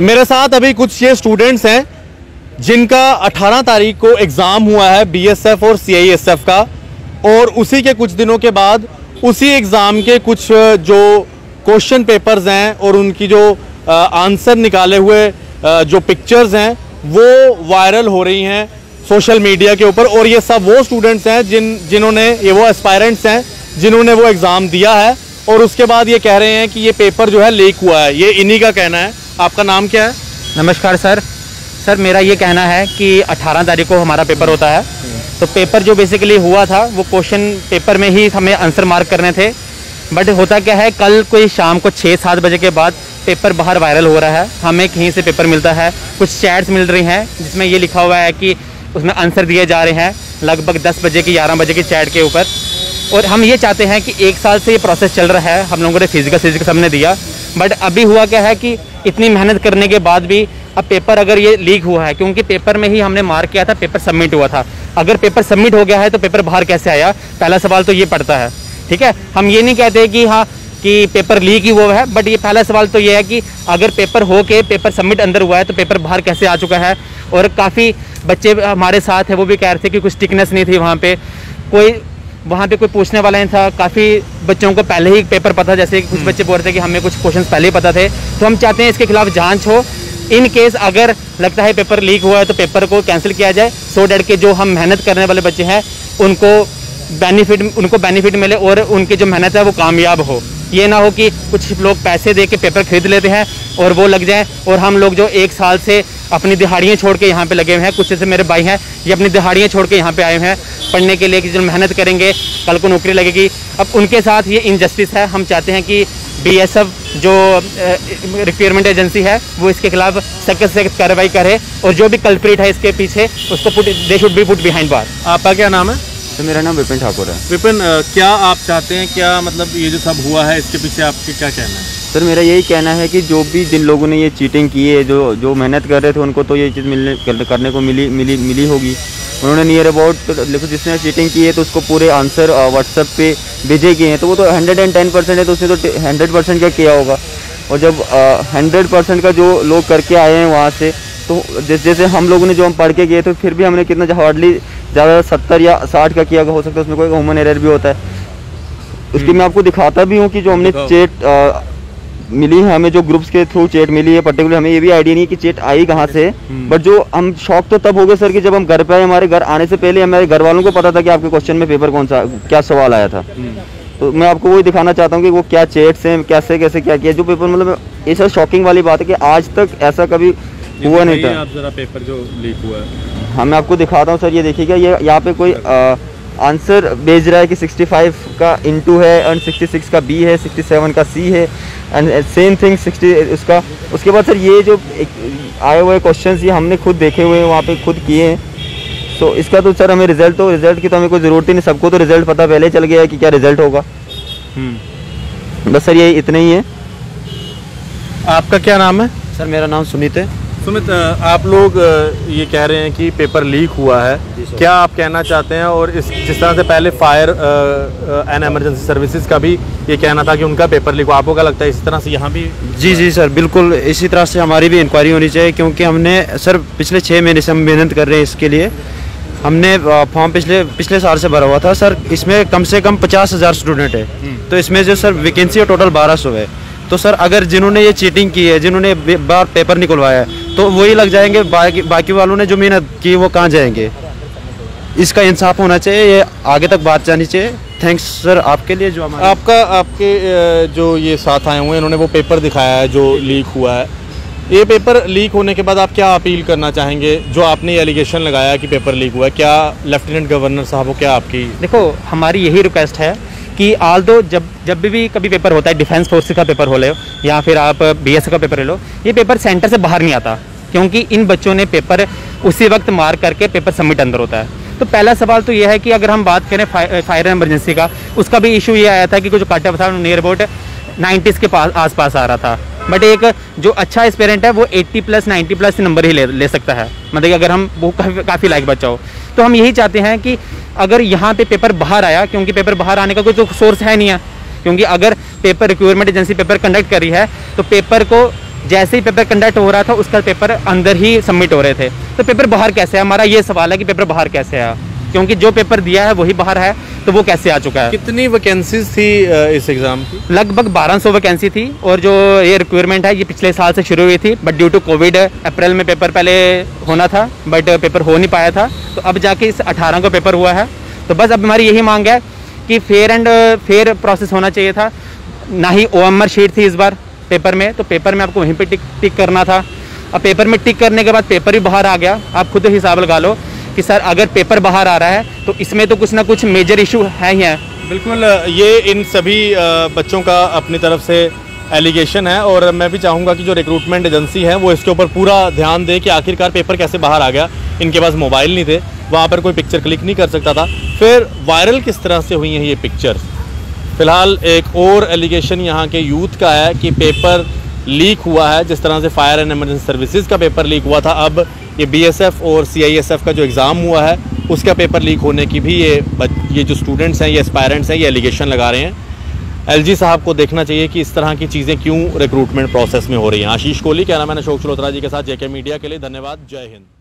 मेरे साथ अभी कुछ ये स्टूडेंट्स हैं, जिनका 18 तारीख को एग्ज़ाम हुआ है बीएसएफ और सीआईएसएफ का। और उसी के कुछ दिनों के बाद, उसी एग्ज़ाम के कुछ, जो क्वेश्चन पेपर्स हैं और उनकी जो आंसर निकाले हुए जो पिक्चर्स हैं, वो वायरल हो रही हैं सोशल मीडिया के ऊपर। और ये सब वो स्टूडेंट्स हैं, जिन, जिन्होंने, ये वो एस्पायरेंट्स हैं, जिन्होंने वो एग्ज़ाम दिया है। और उसके बाद ये कह रहे हैं कि ये पेपर जो है लीक हुआ है। ये इन्हीं का कहना है। आपका नाम क्या है? नमस्कार, सर। सर, मेरा ये कहना है कि 18 तारीख को हमारा पेपर होता है। तो पेपर जो बेसिकली हुआ था, वो क्वेश्चन पेपर में ही हमें आंसर मार्क करने थे। बट होता क्या है, कल कोई शाम को छः सात बजे के बाद पेपर बाहर वायरल हो रहा है। हमें कहीं से पेपर मिलता है। कुछ चैट्स मिल रही हैं, जिसमें ये लिखा हुआ है कि उसमें आंसर दिए जा रहे हैं, लगभग दस बजे की, ग्यारह बजे की चैट के ऊपर। और हम ये चाहते हैं कि एक साल से ये प्रोसेस चल रहा है। हम लोगों ने फ़िज़िकल फिजिक्स हमने दिया। बट अभी हुआ क्या है कि इतनी मेहनत करने के बाद भी अब पेपर अगर ये लीक हुआ है, क्योंकि पेपर में ही हमने मार्क किया था, पेपर सबमिट हुआ था। अगर पेपर सबमिट हो गया है तो पेपर बाहर कैसे आया? पहला सवाल तो ये पड़ता है, ठीक है? हम ये नहीं कहते कि हाँ कि पेपर लीक ही हुआ है बट ये पहला सवाल तो ये है कि अगर पेपर हो के पेपर सबमिट अंदर हुआ है तो पेपर बाहर कैसे आ चुका है? और काफ़ी बच्चे हमारे साथ है, वो भी कह रहे थे कि कुछ टिकनेस नहीं थी वहाँ पर कोई, वहाँ पे कोई पूछने वाला नहीं था, काफ़ी बच्चों को पहले ही पेपर पता जैसे कुछ बच्चे बोल रहे थे कि हमें कुछ क्वेश्चन पहले ही पता थे। तो हम चाहते हैं इसके खिलाफ जाँच हो। इन केस अगर लगता है पेपर लीक हुआ है तो पेपर को कैंसिल किया जाए। सो डेट के जो हम मेहनत करने वाले बच्चे हैं उनको बेनिफिट उनको बेनिफिट मिले और उनकी जो मेहनत है वो कामयाब हो। ये ना हो कि कुछ लोग पैसे दे के पेपर खरीद लेते हैं और वो लग जाए और हम लोग जो एक साल से अपनी दिहाड़ियाँ छोड़ के यहाँ पे लगे हुए हैं। कुछ ऐसे मेरे भाई हैं, ये अपनी दिहाड़ियाँ छोड़ के यहाँ पे आए हुए हैं। पढ़ने के लिए कि जो मेहनत करेंगे, कल को नौकरी लगेगी। अब उनके साथ ये इनजस्टिस है। हम चाहते हैं कि बीएसएफ जो रिक्वायरमेंट एजेंसी है, वो इसके खिलाफ सख्त से कार्रवाई करे और जो भी कल्प्रिट है इसके पीछे, उसको put they should be put behind bar आपका क्या नाम है? तो मेरा नाम विपिन ठाकुर है। विपिन क्या आप चाहते हैं क्या मतलब ये जो सब हुआ है इसके पीछे आपके क्या कहना है? सर मेरा यही कहना है कि जो भी जिन लोगों ने ये चीटिंग की है जो जो मेहनत कर रहे थे उनको तो ये चीज़ मिलने करने को मिली मिली मिली होगी। उन्होंने नियर अबाउट देखो जिसने चीटिंग की है तो उसको पूरे आंसर व्हाट्सएप पे भेजे गए हैं। तो वो तो हंड्रेड एंड टेन परसेंट है तो उसने तो हंड्रेड परसेंट क्या किया होगा? और जब हंड्रेड परसेंट का जो लोग करके आए हैं वहाँ से तो जैसे जैसे हम लोगों ने जो हम पढ़ के गए तो फिर भी हमने कितना हार्डली ज़्यादा सत्तर या साठ का किया हो सकता है उसमें कोई ह्यूमन एरर भी होता है उसकी हम्म। मैं आपको दिखाता भी हूँ कि जो हमने चेट मिली है हमें जो ग्रुप्स के थ्रू चेट मिली है पर्टिकुलर हमें ये भी आइडिया नहीं है कि चेट आई कहाँ से बट हम्म। जो हम शौक तो तब हो गए सर कि जब हम घर पे आए हमारे घर आने से पहले हमारे घर वालों को पता था कि आपके क्वेश्चन में पेपर कौन सा क्या सवाल आया था हम्म। तो मैं आपको वही दिखाना चाहता हूँ कि वो क्या चेट्स हैं कैसे कैसे क्या किया जो पेपर मतलब ये सर शॉकिंग वाली बात है कि आज तक ऐसा कभी हुआ नहीं था। आप जरा पेपर जो लीक हुआ है। हाँ मैं आपको दिखाता हूँ सर ये देखिएगा ये यहाँ पे कोई आंसर भेज रहा है कि 65 का इंटू है एंड 66 का बी है 67 का सी है एंड सेम थिंग 60 उसका उसके बाद सर ये जो आए हुए क्वेश्चन ये हमने खुद देखे हुए हैं वहाँ पे खुद किए हैं। तो इसका तो सर हमें रिज़ल्ट तो रिज़ल्ट की तो हमें कोई ज़रूरत ही नहीं सबको तो रिज़ल्ट पता पहले चल गया है कि क्या रिज़ल्ट होगा। हम्म। बस सर ये इतने ही है। आपका क्या नाम है? सर मेरा नाम सुनीत है। सुमित आप लोग ये कह रहे हैं कि पेपर लीक हुआ है। क्या आप कहना चाहते हैं और इस जिस तरह से पहले फायर एंड एमरजेंसी सर्विसेज़ का भी ये कहना था कि उनका पेपर लीक हुआ आपको क्या लगता है इसी तरह से यहाँ भी? जी जी सर बिल्कुल इसी तरह से हमारी भी इंक्वायरी होनी चाहिए क्योंकि हमने सर पिछले छः महीने से हम मेहनत कर रहे हैं इसके लिए। हमने फॉर्म पिछले पिछले साल से भरा हुआ था। सर इसमें कम से कम पचास हज़ार स्टूडेंट है। तो इसमें जो सर वैकेंसी है टोटल बारह सौ है। तो सर अगर जिन्होंने ये चीटिंग की है जिन्होंने बार पेपर निकलवाया है तो वही लग जाएँगे बाकी बाकी वालों ने जो मेहनत की वो कहाँ जाएँगे? इसका इंसाफ होना चाहिए ये आगे तक बात जानी चाहिए। थैंक्स सर आपके लिए जो हमारे आपका आपके जो ये साथ आए हुए हैं इन्होंने वो पेपर दिखाया है जो लीक हुआ है। ये पेपर लीक होने के बाद आप क्या अपील करना चाहेंगे? जो आपने एलिगेशन लगाया कि पेपर लीक हुआ है क्या लेफ्टिनेंट गवर्नर साहब हो क्या आपकी देखो हमारी यही रिक्वेस्ट है कि आल दो जब जब भी, भी कभी पेपर होता है डिफेंस फोर्स का पेपर हो ले या फिर आप बी का पेपर ले लो ये पेपर सेंटर से बाहर नहीं आता। क्योंकि इन बच्चों ने पेपर उसी वक्त मार करके पेपर सबमिट अंदर होता है। तो पहला सवाल तो यह है कि अगर हम बात करें फायर एमरजेंसी का, उसका भी इशू ये आया था कि कुछ काटा था नियर अबाउट नाइन्टीज़ के पास आस पास आ रहा था। बट एक जो अच्छा एस्पेरेंट है, वो 80 प्लस 90 प्लस नंबर ही ले ले सकता है। मतलब अगर हम, वो काफ़ी काफ़ी लाइक बच्चा हो। तो हम यही चाहते हैं कि अगर यहाँ पे पेपर बाहर आया, क्योंकि पेपर बाहर आने का कोई तो सोर्स है नहीं है। क्योंकि अगर paper requirement agency paper conduct कर रही है तो पेपर को जैसे ही पेपर कंडक्ट हो रहा था उसका पेपर अंदर ही सबमिट हो रहे थे। तो पेपर बाहर कैसे है? हमारा ये सवाल है कि पेपर बाहर कैसे आया? क्योंकि जो पेपर दिया है वही बाहर है तो वो कैसे आ चुका है? कितनी वैकेंसीज थी इस एग्ज़ाम की? लगभग 1200 वैकेंसी थी और जो ये रिक्वायरमेंट है ये पिछले साल से शुरू हुई थी बट ड्यू टू कोविड अप्रैल में पेपर पहले होना था बट पेपर हो नहीं पाया था। तो अब जाके इस 18 को पेपर हुआ है। तो बस अब हमारी यही मांग है कि फेयर एंड फेयर प्रोसेस होना चाहिए था। ना ही ओ शीट थी इस बार पेपर में तो पेपर में आपको वहीं पे टिक टिक करना था। अब पेपर में टिक करने के बाद पेपर भी बाहर आ गया। आप खुद हिसाब लगा लो कि सर, अगर पेपर बाहर आ रहा है तो इसमें तो कुछ ना कुछ मेजर इशू है ही है। बिल्कुल, ये इन सभी बच्चों का अपनी तरफ़ से एलिगेशन है और मैं भी चाहूँगा कि जो रिक्रूटमेंट एजेंसी है, वो इसके ऊपर पूरा ध्यान दे कि आखिरकार पेपर कैसे बाहर आ गया। इनके पास मोबाइल नहीं थे, वहाँ पर कोई पिक्चर क्लिक नहीं कर सकता था। फिर वायरल किस तरह से हुई हैं ये पिक्चर्स फ़िलहाल एक और एलिगेशन यहाँ के यूथ का है कि पेपर लीक हुआ है, जिस तरह से फायर एंड एमरजेंसी सर्विसेज़ का पेपर लीक हुआ था। अब ये बीएसएफ और सीआईएसएफ का जो एग्ज़ाम हुआ है, उसका पेपर लीक होने की भी ये ये जो स्टूडेंट्स हैं, ये एस्पायरेंट्स हैं, ये एलिगेशन लगा रहे हैं। एलजी साहब को देखना चाहिए कि इस तरह की चीज़ें क्यों रिक्रूटमेंट प्रोसेस में हो रही हैं। आशीष कोहली, क्या नाम है? अशोक चलोत्रा जी के साथ जेके मीडिया के लिए धन्यवाद। जय हिंद।